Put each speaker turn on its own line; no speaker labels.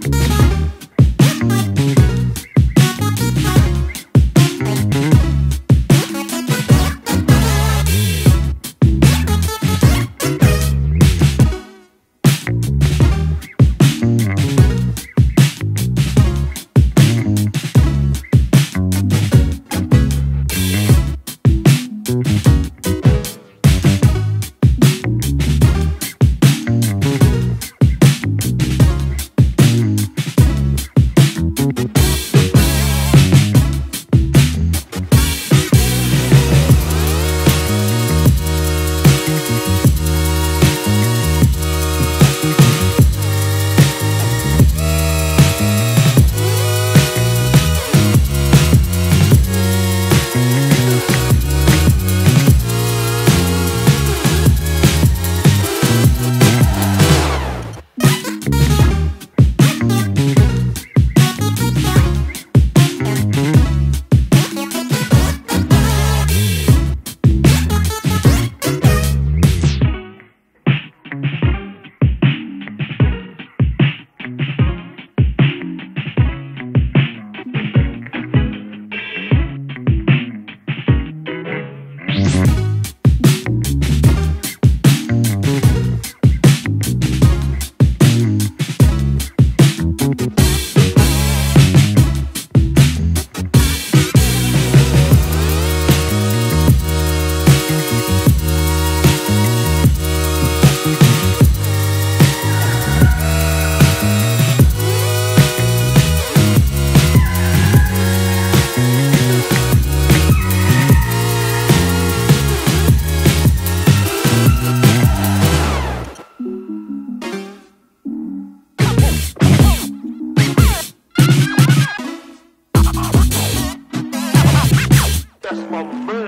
Bye. Thank